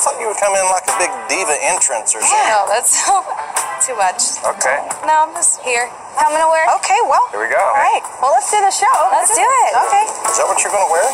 I thought you would come in like a big diva entrance or something. No, that's too much. Okay. No, I'm just here. I'm gonna wear. Okay, well. Here we go. All right. Well, let's do the show. Let's do it. Okay. Is that what you're going to wear?